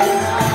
Hallelujah.